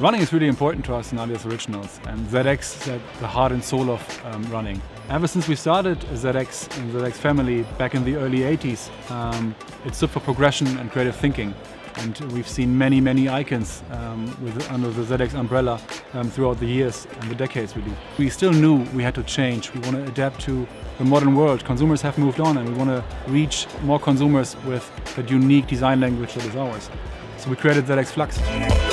Running is really important to us in Adidas Originals, and ZX is the heart and soul of um, running. Ever since we started ZX and the ZX family back in the early 80s, um, it stood for progression and creative thinking. And we've seen many, many icons um, with, under the ZX umbrella um, throughout the years and the decades, really. We still knew we had to change. We want to adapt to the modern world. Consumers have moved on, and we want to reach more consumers with that unique design language that is ours. So we created ZX Flux.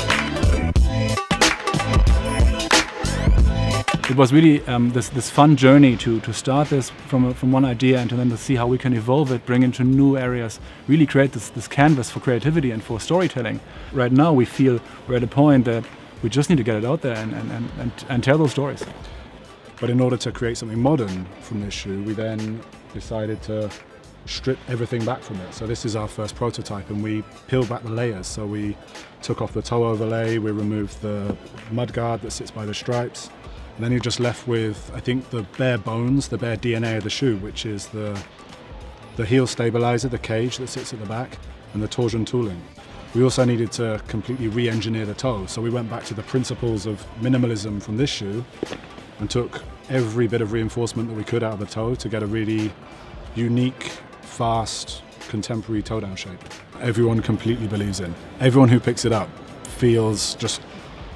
It was really um, this, this fun journey to, to start this from, from one idea and to then to see how we can evolve it, bring into new areas, really create this, this canvas for creativity and for storytelling. Right now, we feel we're at a point that we just need to get it out there and, and, and, and, and tell those stories. But in order to create something modern from this shoe, we then decided to strip everything back from it. So this is our first prototype and we peeled back the layers. So we took off the toe overlay, we removed the mudguard that sits by the stripes, and then you're just left with, I think, the bare bones, the bare DNA of the shoe, which is the, the heel stabilizer, the cage that sits at the back, and the torsion tooling. We also needed to completely re-engineer the toe, so we went back to the principles of minimalism from this shoe and took every bit of reinforcement that we could out of the toe to get a really unique, fast, contemporary toe down shape. Everyone completely believes in. Everyone who picks it up feels just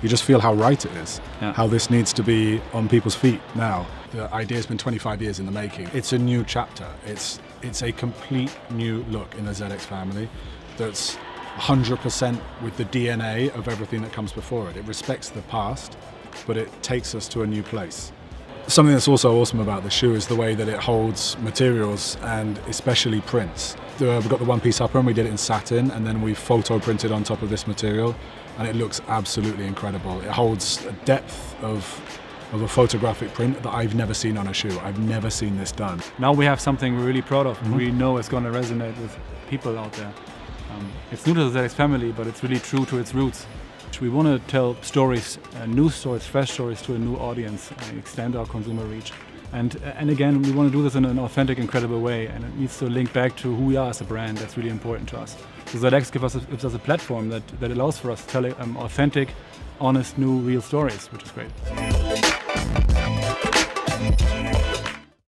you just feel how right it is, yeah. how this needs to be on people's feet now. The idea has been 25 years in the making. It's a new chapter. It's it's a complete new look in the ZX family that's 100% with the DNA of everything that comes before it. It respects the past, but it takes us to a new place. Something that's also awesome about the shoe is the way that it holds materials and especially prints. We've got the one piece upper and we did it in satin and then we photo printed on top of this material and it looks absolutely incredible. It holds a depth of of a photographic print that I've never seen on a shoe. I've never seen this done. Now we have something we're really proud of. Mm -hmm. We know it's going to resonate with people out there. Um, it's new to the ZX family, but it's really true to its roots. We want to tell stories, uh, new stories, fresh stories to a new audience, and extend our consumer reach. And, and again, we want to do this in an authentic, incredible way, and it needs to link back to who we are as a brand. That's really important to us. So ZX gives us a, gives us a platform that, that allows for us to tell um, authentic, honest, new, real stories, which is great.